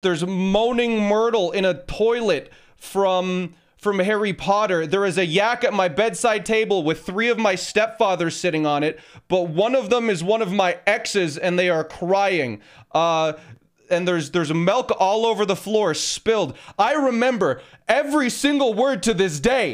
There's moaning Myrtle in a toilet from from Harry Potter. There is a yak at my bedside table with three of my stepfathers sitting on it, but one of them is one of my exes and they are crying. Uh and there's there's milk all over the floor spilled. I remember every single word to this day.